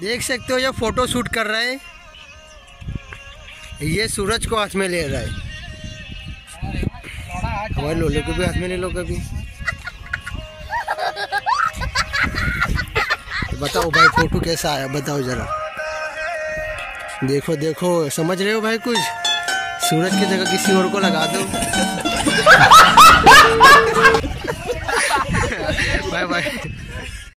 देख सकते हो, ये फ़ोटो शूट कर रहा है। ये सूरज को हाथ में ले रहा है। हमारे लोले को भी हाथ में ले लो कभी। तो बताओ भाई, फ़ोटो कैसा आया, बताओ जरा। देखो देखो, समझ रहे हो भाई कुछ? सूरज की जगह किसी और को लगा दो। Bye bye